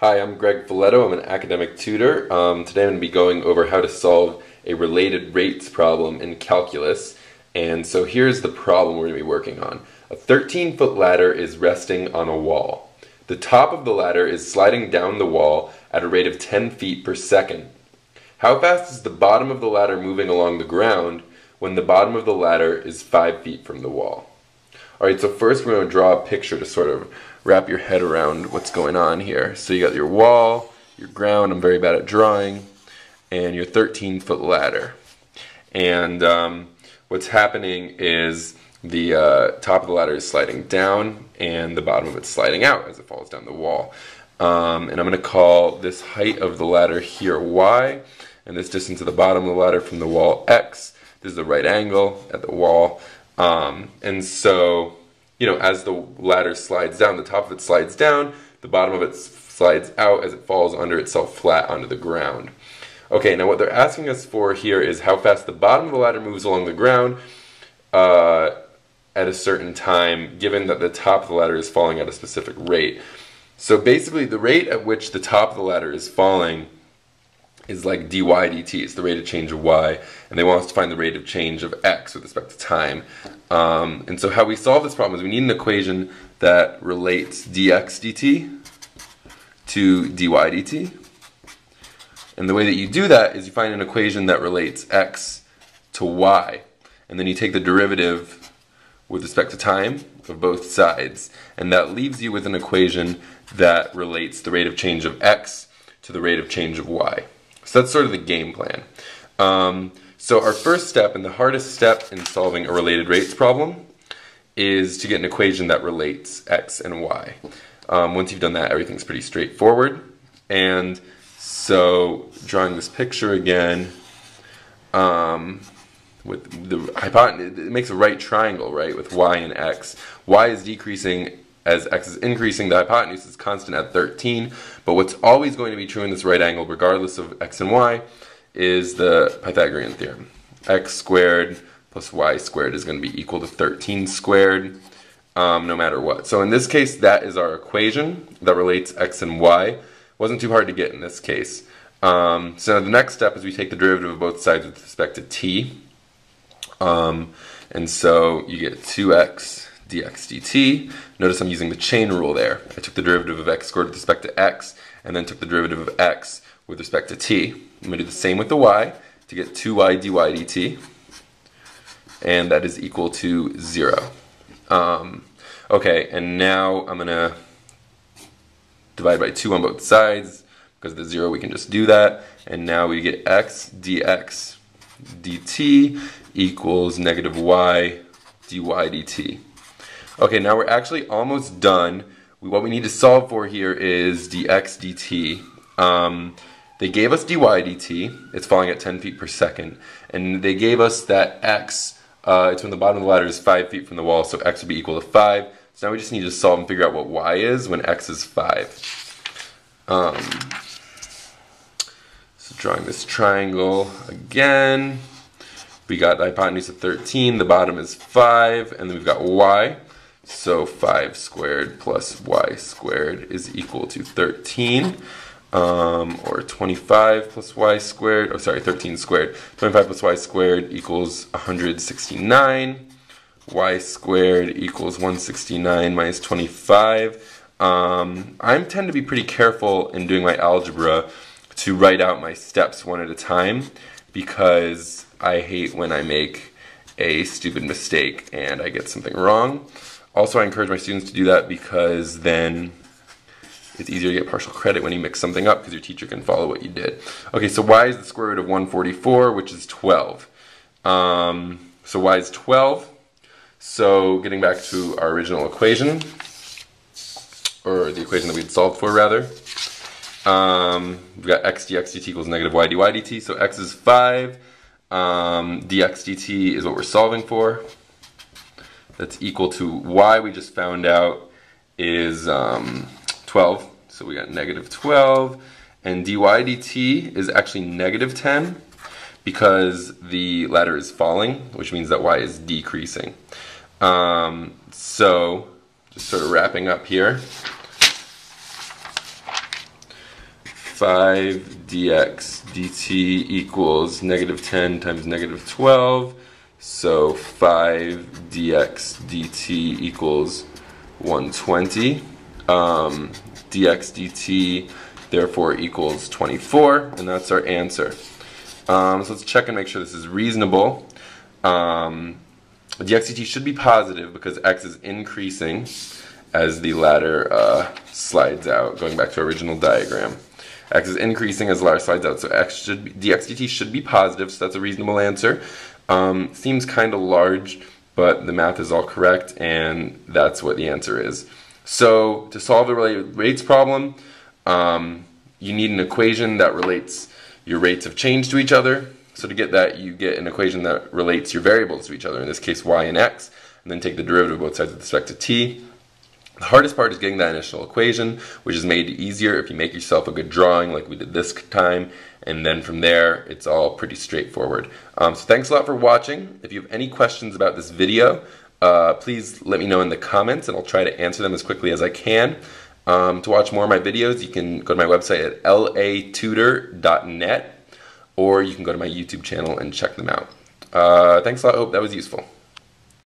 Hi, I'm Greg Folletto. I'm an academic tutor. Um, today I'm going to be going over how to solve a related rates problem in calculus. And so here's the problem we're going to be working on. A 13 foot ladder is resting on a wall. The top of the ladder is sliding down the wall at a rate of 10 feet per second. How fast is the bottom of the ladder moving along the ground when the bottom of the ladder is 5 feet from the wall? Alright, so first we're going to draw a picture to sort of wrap your head around what's going on here. So you got your wall, your ground, I'm very bad at drawing, and your 13 foot ladder. And um, what's happening is the uh, top of the ladder is sliding down and the bottom of it's sliding out as it falls down the wall. Um, and I'm going to call this height of the ladder here y, and this distance to the bottom of the ladder from the wall x. This is the right angle at the wall. Um, and so you know, as the ladder slides down, the top of it slides down, the bottom of it slides out as it falls under itself flat onto the ground. Okay, now what they're asking us for here is how fast the bottom of the ladder moves along the ground uh, at a certain time, given that the top of the ladder is falling at a specific rate. So basically, the rate at which the top of the ladder is falling is like dy dt. It's the rate of change of y, and they want us to find the rate of change of x with respect to time. Um, and so how we solve this problem is we need an equation that relates dx dt to dy dt. And the way that you do that is you find an equation that relates x to y. And then you take the derivative with respect to time of both sides. And that leaves you with an equation that relates the rate of change of x to the rate of change of y. So that's sort of the game plan. Um, so our first step and the hardest step in solving a related rates problem is to get an equation that relates x and y. Um, once you've done that, everything's pretty straightforward. And so drawing this picture again, um, with the hypotenuse, it makes a right triangle, right, with y and x. y is decreasing as x is increasing, the hypotenuse is constant at 13. But what's always going to be true in this right angle, regardless of x and y, is the Pythagorean theorem. x squared plus y squared is going to be equal to 13 squared, um, no matter what. So in this case, that is our equation that relates x and y. Wasn't too hard to get in this case. Um, so the next step is we take the derivative of both sides with respect to t. Um, and so you get 2x dx dt. Notice I'm using the chain rule there. I took the derivative of x squared with respect to x, and then took the derivative of x with respect to t. I'm going to do the same with the y to get 2y dy dt, and that is equal to 0. Um, okay, and now I'm going to divide by 2 on both sides. Because of the 0, we can just do that. And now we get x dx dt equals negative y dy dt. Okay, now we're actually almost done. What we need to solve for here is dx dt. Um, they gave us dy dt. It's falling at 10 feet per second. And they gave us that x, uh, it's when the bottom of the ladder is 5 feet from the wall, so x would be equal to 5. So now we just need to solve and figure out what y is when x is 5. Um, so drawing this triangle again. We got the hypotenuse of 13, the bottom is 5, and then we've got y. So 5 squared plus y squared is equal to 13. Um, or 25 plus y squared, oh sorry, 13 squared. 25 plus y squared equals 169. y squared equals 169 minus 25. Um, I tend to be pretty careful in doing my algebra to write out my steps one at a time because I hate when I make a stupid mistake and I get something wrong. Also, I encourage my students to do that because then it's easier to get partial credit when you mix something up because your teacher can follow what you did. Okay, so y is the square root of 144, which is 12. Um, so y is 12. So getting back to our original equation, or the equation that we'd solved for rather, um, we've got x dx dt equals negative y dy dt. So x is 5. Um, dx dt is what we're solving for that's equal to y we just found out is um, 12. So we got negative 12. And dy dt is actually negative 10 because the ladder is falling, which means that y is decreasing. Um, so just sort of wrapping up here. 5 dx dt equals negative 10 times negative 12. So 5 dx dt equals 120. Um, dx dt therefore equals 24, and that's our answer. Um, so let's check and make sure this is reasonable. Um, dx dt should be positive because x is increasing as the ladder uh, slides out, going back to original diagram. x is increasing as the ladder slides out, so x should be, dx dt should be positive, so that's a reasonable answer. Um, seems kind of large, but the math is all correct, and that's what the answer is. So to solve the related rates problem, um, you need an equation that relates your rates of change to each other. So to get that, you get an equation that relates your variables to each other, in this case y and x, and then take the derivative of both sides with respect to t. The hardest part is getting that initial equation, which is made easier if you make yourself a good drawing like we did this time, and then from there, it's all pretty straightforward. Um, so thanks a lot for watching. If you have any questions about this video, uh, please let me know in the comments, and I'll try to answer them as quickly as I can. Um, to watch more of my videos, you can go to my website at latutor.net, or you can go to my YouTube channel and check them out. Uh, thanks a lot. Hope that was useful.